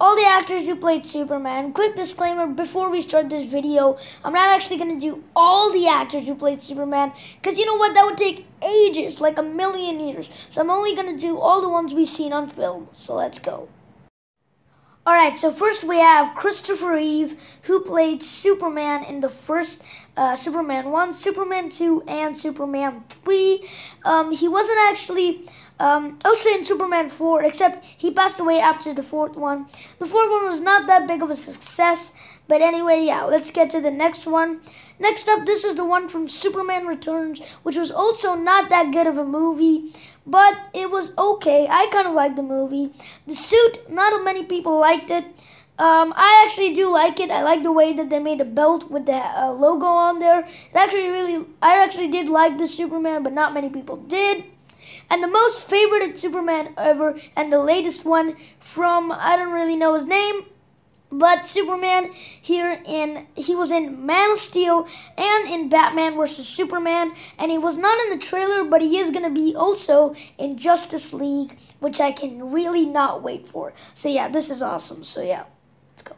all the actors who played Superman. Quick disclaimer before we start this video, I'm not actually going to do all the actors who played Superman because you know what, that would take ages, like a million years. So I'm only going to do all the ones we've seen on film. So let's go. Alright, so first we have Christopher Reeve, who played Superman in the first uh, Superman 1, Superman 2, and Superman 3. Um, he wasn't actually um, say in Superman 4, except he passed away after the fourth one. The fourth one was not that big of a success, but anyway, yeah, let's get to the next one. Next up, this is the one from Superman Returns, which was also not that good of a movie, but it was okay. I kind of liked the movie. The suit, not many people liked it. Um, I actually do like it. I like the way that they made a belt with the uh, logo on there. It actually really, I actually did like the Superman, but not many people did and the most favorite Superman ever, and the latest one from I don't really know his name, but Superman here in he was in Man of Steel and in Batman vs Superman, and he was not in the trailer, but he is gonna be also in Justice League, which I can really not wait for. So yeah, this is awesome. So yeah, let's go.